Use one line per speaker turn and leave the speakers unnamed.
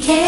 Can't.